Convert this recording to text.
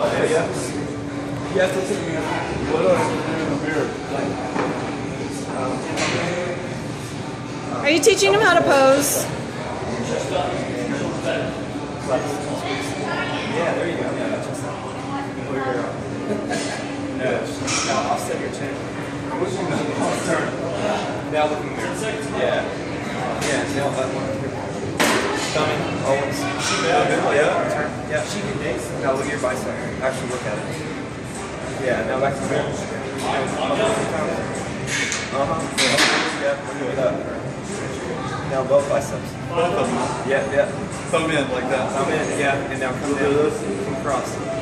Yeah. You there? Are you teaching him how to pose? Yeah, there you go. Yeah, just pull your no, just, no, offset your chin. Now look in the mirror. Yeah. Yeah, nail that one. In, always. Yeah, yeah. She can dance. Now look at your bicep. Actually look at it. Yeah, now back to the. Uh-huh. Yeah, at that. Now both biceps. Both of them. Yeah, yeah. Thumb in like that. Thumb in, yeah, and now come down. Come across.